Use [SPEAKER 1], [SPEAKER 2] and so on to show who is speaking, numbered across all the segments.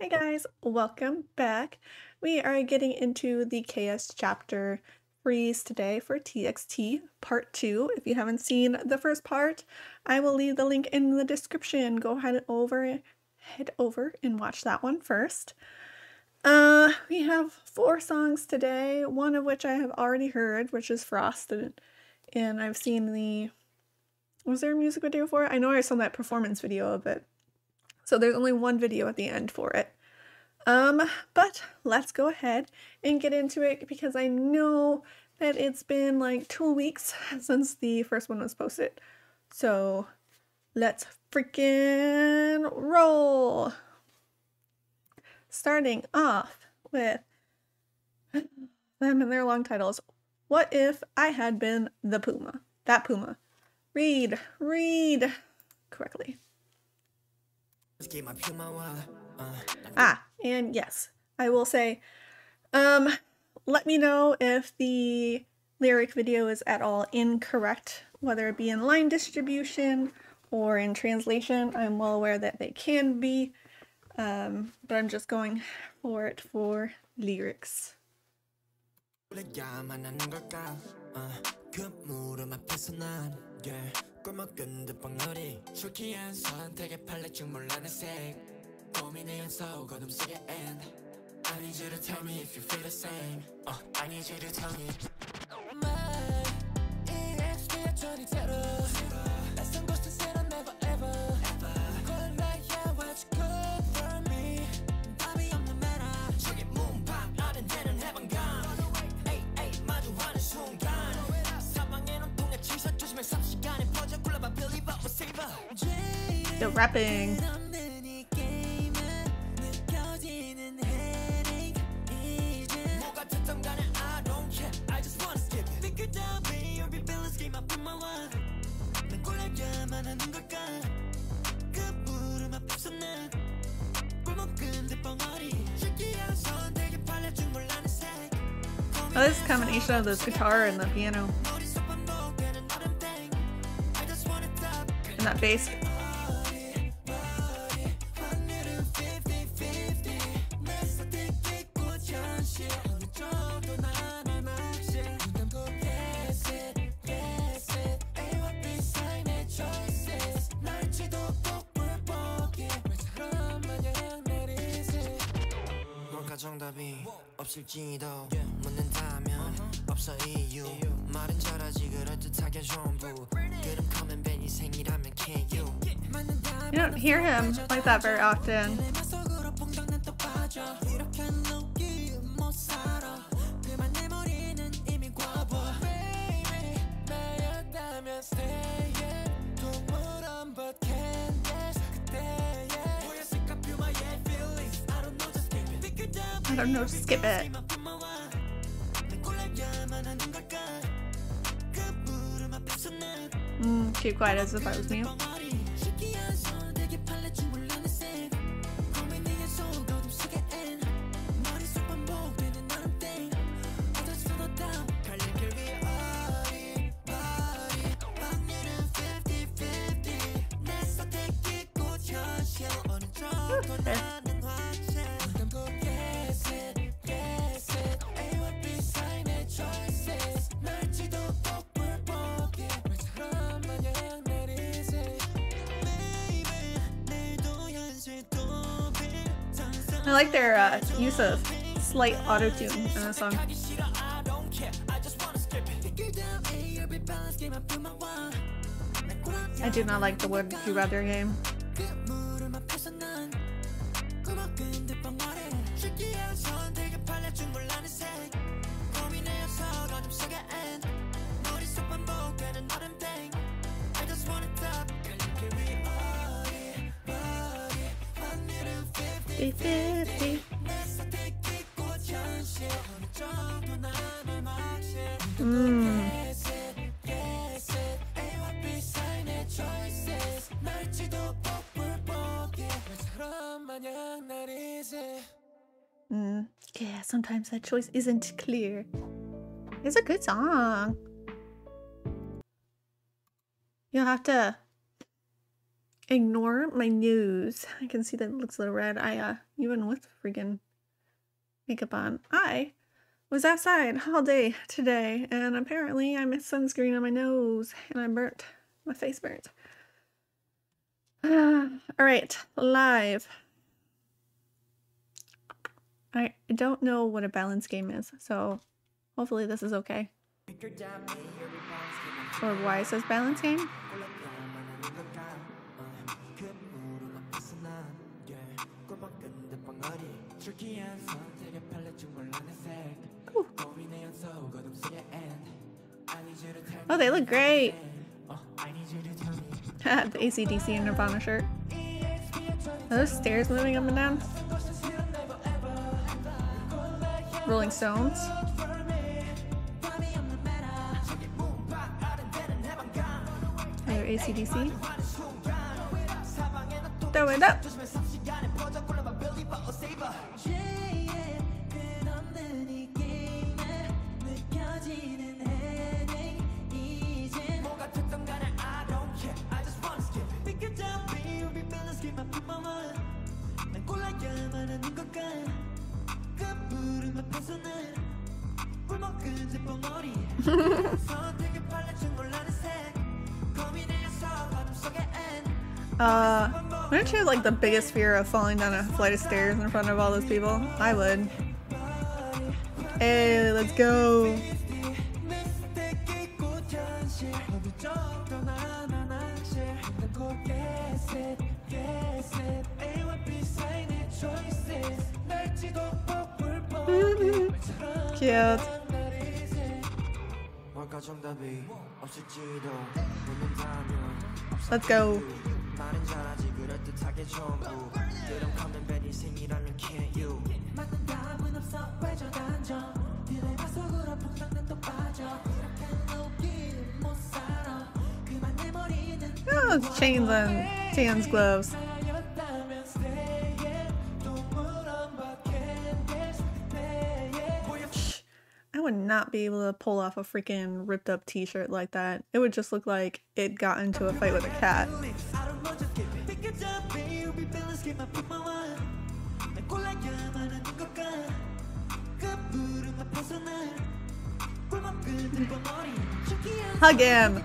[SPEAKER 1] Hey guys, welcome back. We are getting into the Chaos chapter freeze today for TXT part 2. If you haven't seen the first part, I will leave the link in the description. Go ahead and over head over and watch that one first. Uh, we have four songs today, one of which I have already heard, which is Frosted, and I've seen the was there a music video for it? I know I saw that performance video of it. So there's only one video at the end for it. Um, but let's go ahead and get into it because I know that it's been like two weeks since the first one was posted. So let's freaking roll. Starting off with them and their long titles. What if I had been the Puma? That Puma. Read, read correctly. Ah, and yes, I will say, um, let me know if the lyric video is at all incorrect, whether it be in line distribution or in translation. I'm well aware that they can be, um, but I'm just going for it for lyrics. 꿀먹은 듯 벙어리 쇼키한 선택에 팔레쭉 몰라는 색 고민의 연속 어둠 속의 end I need you to tell me if you feel the same uh, I need you to tell me My EXP야 전이 새로 The rapping Oh, this combination of the guitar and the piano. And that bass. That very often I don't know, skip it. Mm, keep quiet as if I was mute. Slight auto-tune in this song. I do not like the Would You Rather game. That choice isn't clear. It's a good song. You'll have to ignore my nose. I can see that it looks a little red. I, uh, even with freaking makeup on, I was outside all day today and apparently I missed sunscreen on my nose and I burnt, my face burnt. All right, live. I don't know what a balance game is, so hopefully this is okay. Or why it says balance game? Oh, they look great. the ACDC and Nirvana shirt. Are those stairs moving up and down? Rolling Stones. Another ACDC. Throw it up. uh, wouldn't you have like the biggest fear of falling down a flight of stairs in front of all those people? I would. Hey, let's go. Let's go. Oh, chains and hands gloves. Would not be able to pull off a freaking ripped up t-shirt like that. It would just look like it got into a fight with a cat. Hug him!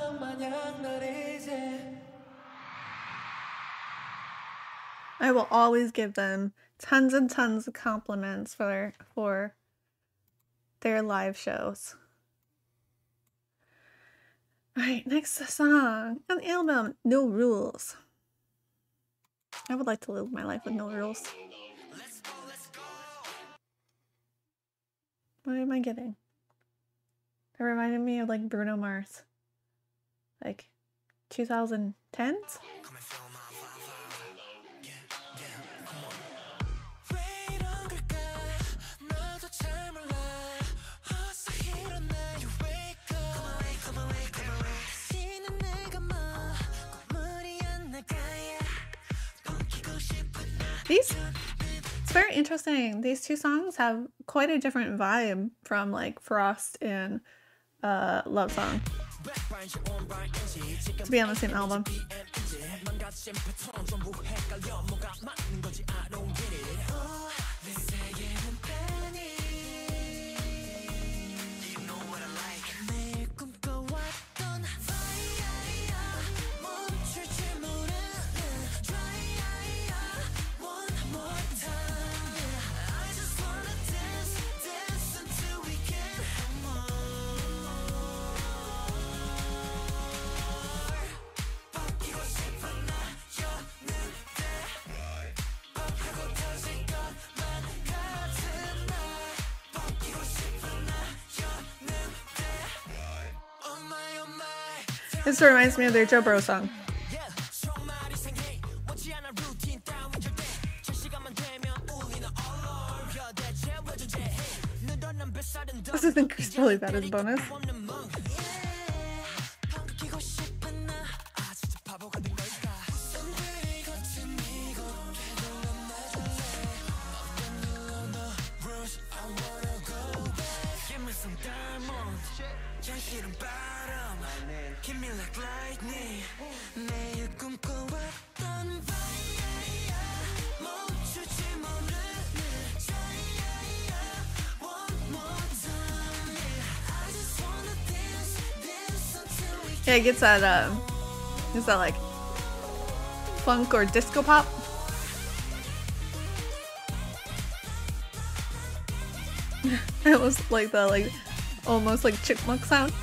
[SPEAKER 1] I will always give them tons and tons of compliments for their, for their live shows. Alright, next song on the album, No Rules. I would like to live my life with no rules. What am I getting? That reminded me of like Bruno Mars. Like 2010s? These It's very interesting. These two songs have quite a different vibe from like Frost and uh, Love Song to be on the same album. This reminds me of their Joe Bro song. This is increasingly bad as a bonus. Yeah, it gets that, uh, is that like funk or disco pop? it was like the like almost like chipmunk sound.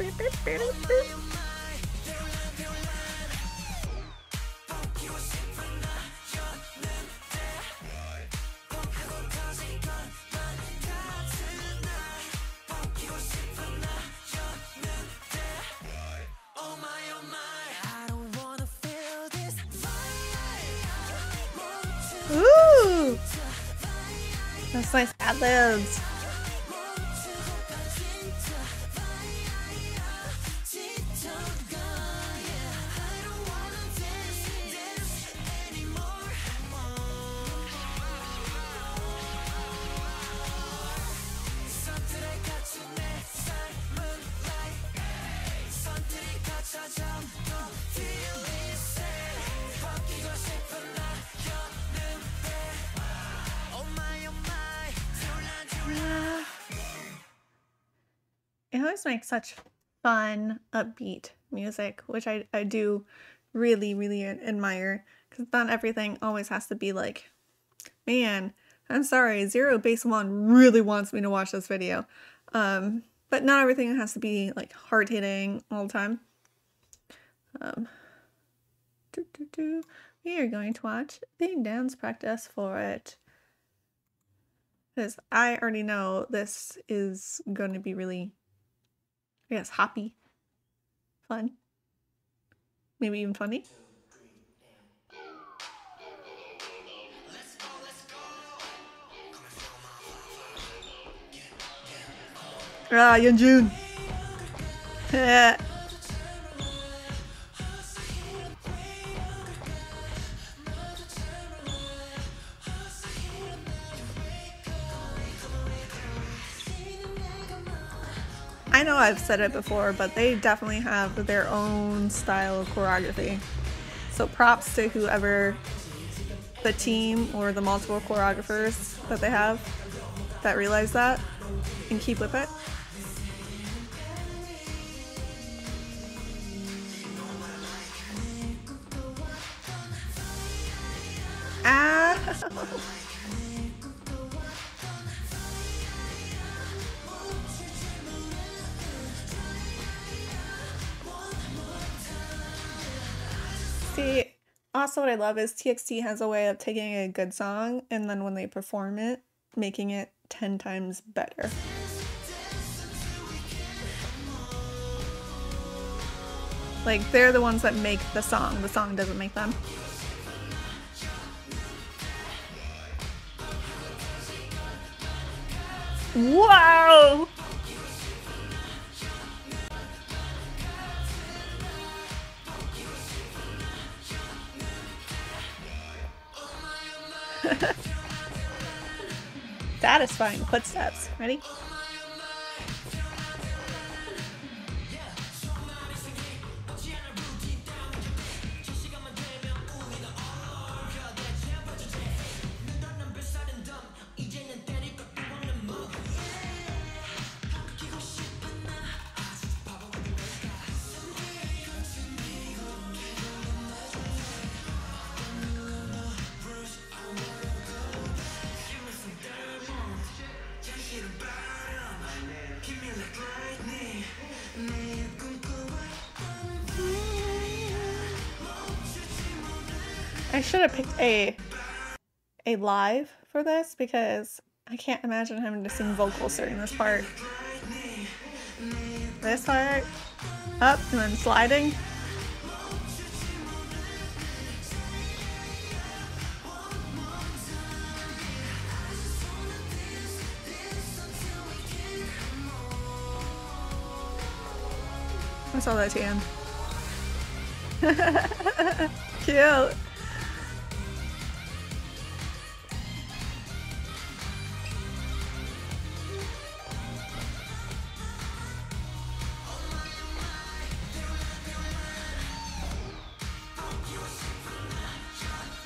[SPEAKER 1] Ooh! It always makes such fun, upbeat music, which I, I do really, really admire. Because not everything always has to be like, man, I'm sorry, Zero Base One really wants me to watch this video. Um, but not everything has to be like hard hitting all the time. Um, doo -doo -doo. We are going to watch the dance practice for it. Because I already know this is going to be really, I guess, happy, fun, maybe even funny. Ah, Yeonjun. know I've said it before, but they definitely have their own style of choreography. So props to whoever the team or the multiple choreographers that they have that realize that and keep with it. Also what I love is TXT has a way of taking a good song and then when they perform it, making it 10 times better. Like, they're the ones that make the song. The song doesn't make them. Wow! Satisfying footsteps. Ready? I should have picked a a live for this because I can't imagine having to sing vocals during this part. This part, up and then sliding. I saw that tan. Cute.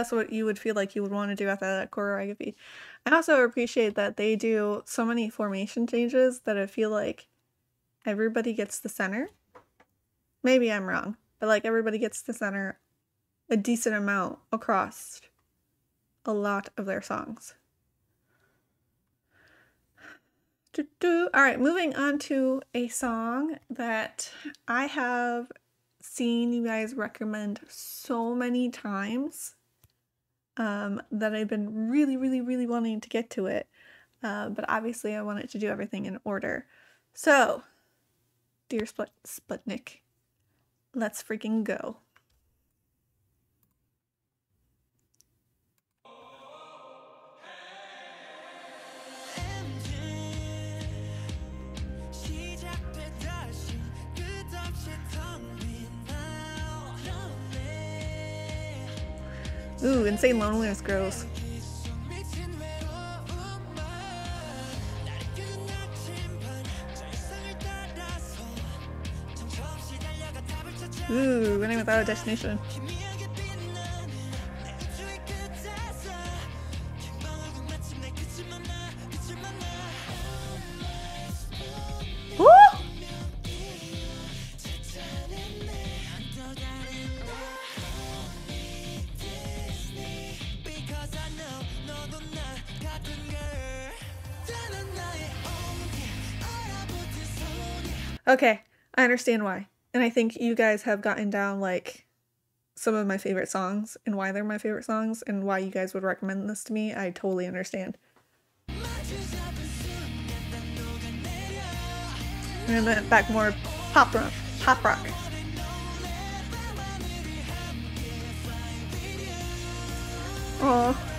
[SPEAKER 1] that's what you would feel like you would want to do after that choreography. I also appreciate that they do so many formation changes that I feel like everybody gets the center. Maybe I'm wrong, but like everybody gets the center a decent amount across a lot of their songs. All right, moving on to a song that I have seen you guys recommend so many times um, that I've been really, really, really wanting to get to it. Uh, but obviously, I wanted to do everything in order. So, dear Sput- Sputnik, let's freaking go. Ooh, insane loneliness grows. Ooh, running without a destination. Okay, I understand why. And I think you guys have gotten down like some of my favorite songs and why they're my favorite songs and why you guys would recommend this to me. I totally understand. And then back more pop rock. Pop rock. Oh.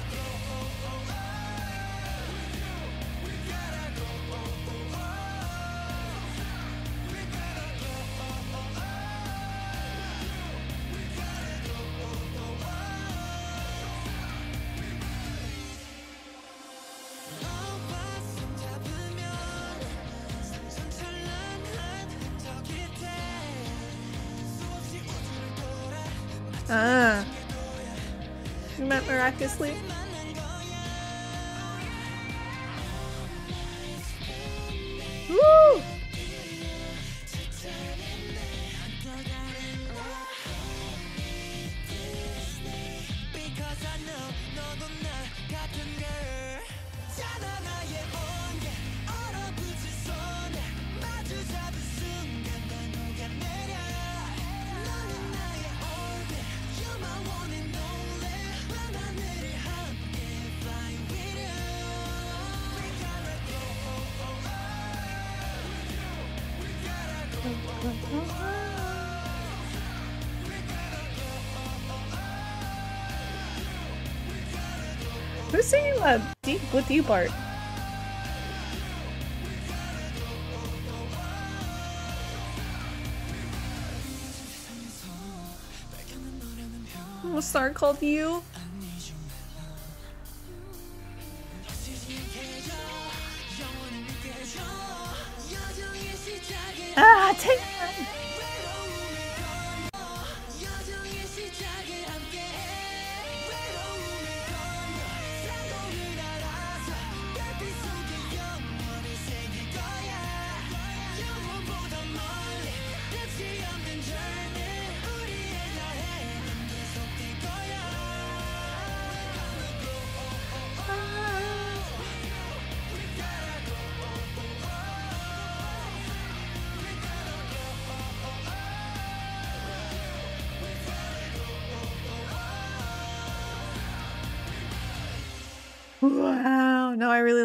[SPEAKER 1] Singing that deep with you part? A star called you? Ah, take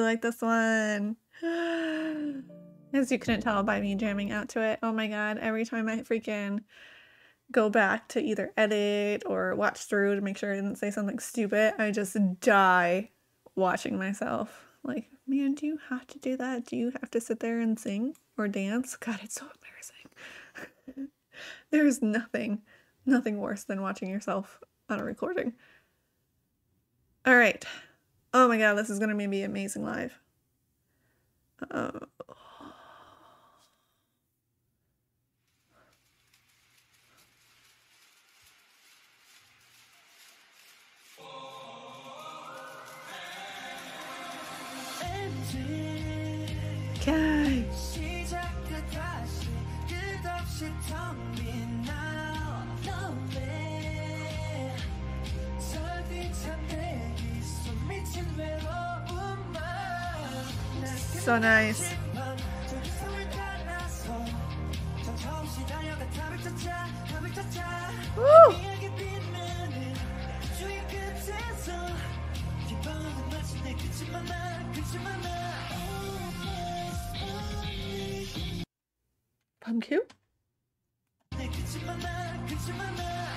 [SPEAKER 1] like this one. As you couldn't tell by me jamming out to it. Oh my god, every time I freaking go back to either edit or watch through to make sure I didn't say something stupid, I just die watching myself. Like, man, do you have to do that? Do you have to sit there and sing or dance? God, it's so embarrassing. There's nothing, nothing worse than watching yourself on a recording. All right. Oh my god, this is gonna be amazing live. Uh, Okay.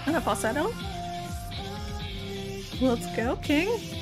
[SPEAKER 1] And a falsetto? Let's go, King.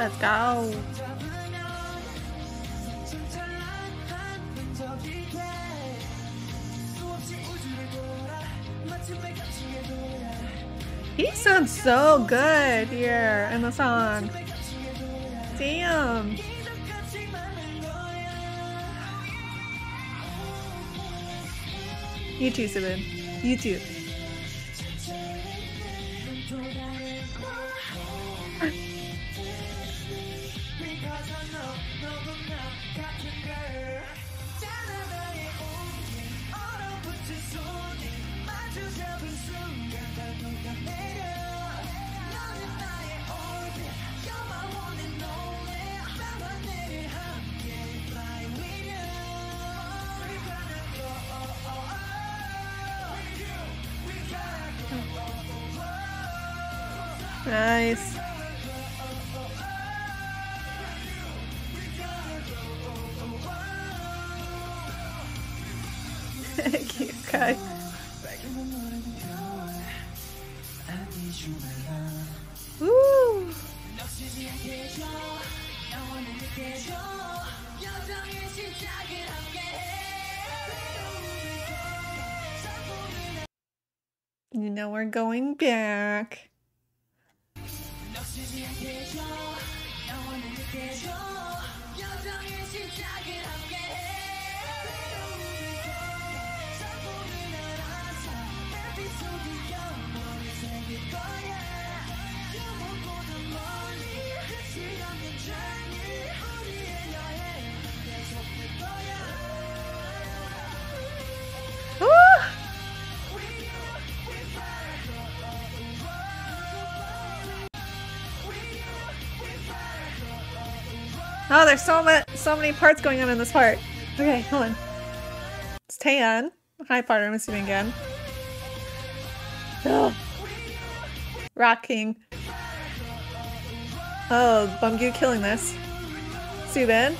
[SPEAKER 1] Let's go. He sounds so good here in the song. Damn. You too, Soobin. You too. You know we're going back.
[SPEAKER 2] Oh, there's so much, so many parts going on in this part. Okay, hold on. It's Taehyun. Hi, part, I'm assuming again. Oh. Rock King. Oh, Beomgyu killing this. Soobin.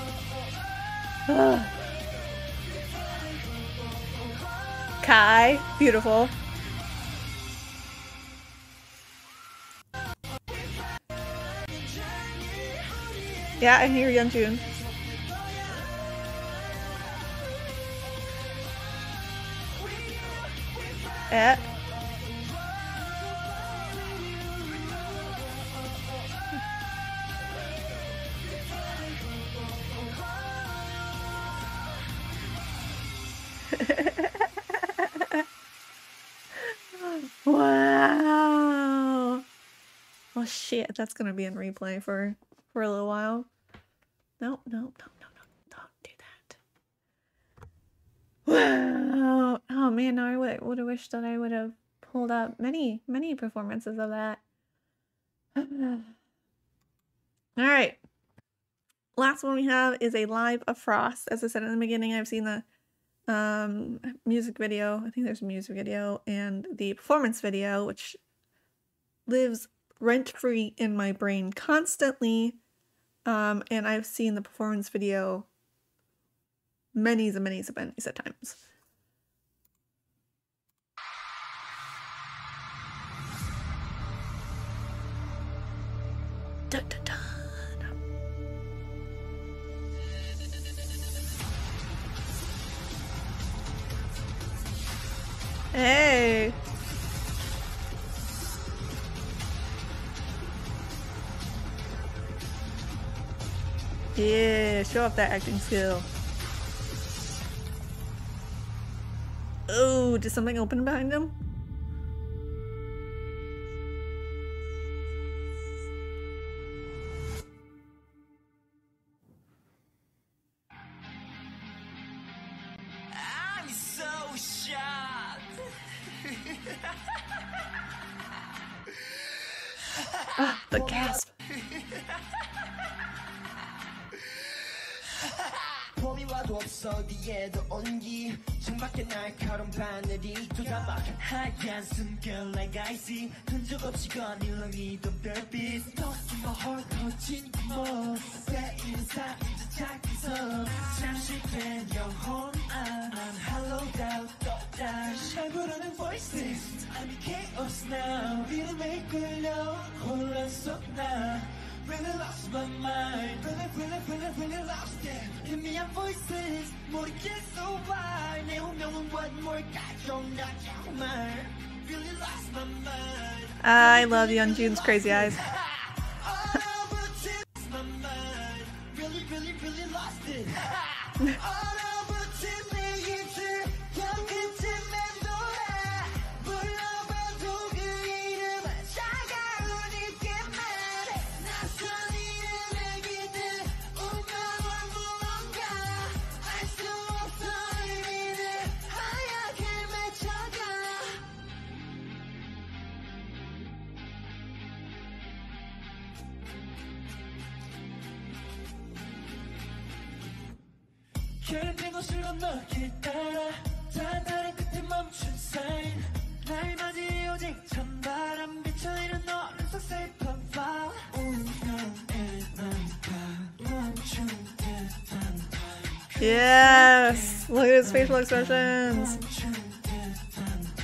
[SPEAKER 2] Oh. Kai. Beautiful. Yeah, I hear Yeonjun. Eh. wow. Oh shit, that's gonna be in replay for for a little while. No, no, no, no, no, don't do that. Oh man, I would, would have wished that I would have pulled up many, many performances of that. All right. Last one we have is a live of Frost. As I said in the beginning, I've seen the um, music video. I think there's a music video and the performance video, which lives rent free in my brain constantly. Um, and I've seen the performance video many many many times. Dun, dun, dun. Hey. Show off that acting skill. Oh, did something open behind him?
[SPEAKER 1] I'm so shocked.
[SPEAKER 2] Ah, the gasp.
[SPEAKER 1] 없어 뒤에도 온기. 창밖에 날카로운 바늘이 돋아막 하얀 숨결 like icy 흔적 없이 거닐러 이던 별빛. Lost in my heart 터진 구멍 쌓인 사이즈 작은 섬 잠시 된 영혼 I'm hollowed out 또다시 잘 부르는 voices. I'm in chaos now. 리듬에 끌려 혼란 속나 Really lost my mind Really, really, really, really lost it 희미한 voices 모르겠어 why 내 운명은 what 뭘까 좀더 정말 Really lost my mind
[SPEAKER 2] I love Yeonjun's crazy eyes.
[SPEAKER 1] All over to my mind Really, really, really lost it 결국 곳을 건너 길 따라 다 다른 끝에 멈춘 사인 날 맞이 오직 찬바람 비춰이는 너를 서서히 퍼봐 운명의 난다 멈춘 듯한
[SPEAKER 2] Yes! Look at his facial expressions.
[SPEAKER 1] 멈춘 듯한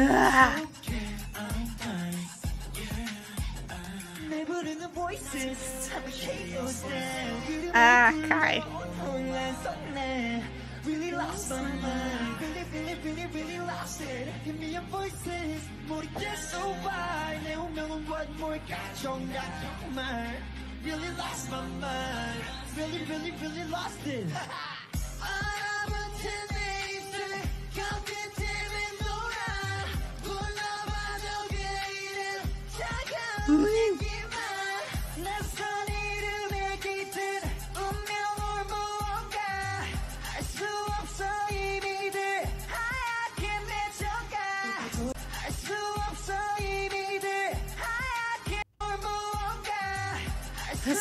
[SPEAKER 2] Ah.
[SPEAKER 1] 내 부르는 voices I'm a chaos now
[SPEAKER 2] Ah, Kai.
[SPEAKER 1] 혼란 속내 Really lost my mind Really, really, really, really lost it 희미한 voices 모르겠어 why 내 운명은 what 뭘까 정답 정말 Really lost my mind really really really lost it 얼어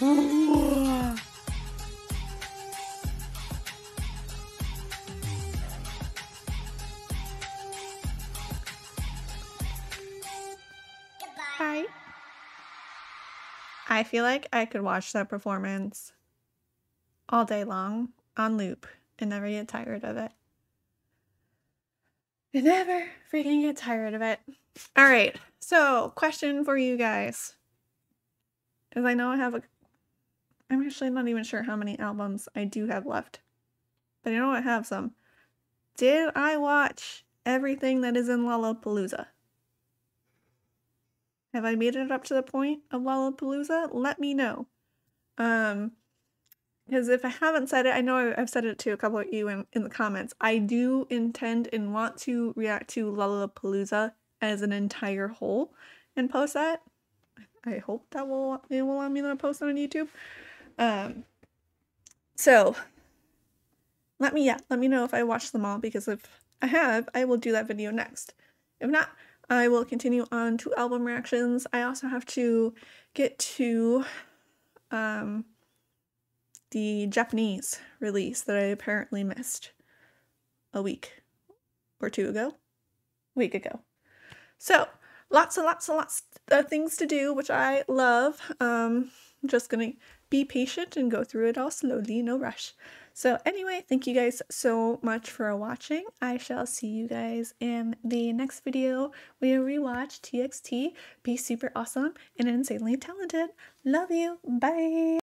[SPEAKER 2] Hi. I feel like I could watch that performance all day long on loop and never get tired of it. I never freaking get tired of it. All right. So, question for you guys. Because I know I have a. I'm actually not even sure how many albums I do have left. But I know I have some. Did I watch everything that is in Lollapalooza? Have I made it up to the point of Lollapalooza? Let me know. Um, because if I haven't said it, I know I've said it to a couple of you in, in the comments. I do intend and want to react to Lollapalooza as an entire whole and post that. I hope that will it will allow me to post it on YouTube. Um, so let me yeah, let me know if I watched them all because if I have, I will do that video next. If not, I will continue on to album reactions. I also have to get to um the Japanese release that I apparently missed a week or two ago. Week ago. So, lots and lots and lots of things to do, which I love. Um, I'm just gonna be patient and go through it all slowly, no rush. So, anyway, thank you guys so much for watching. I shall see you guys in the next video where we watch TXT be super awesome and insanely talented. Love you. Bye.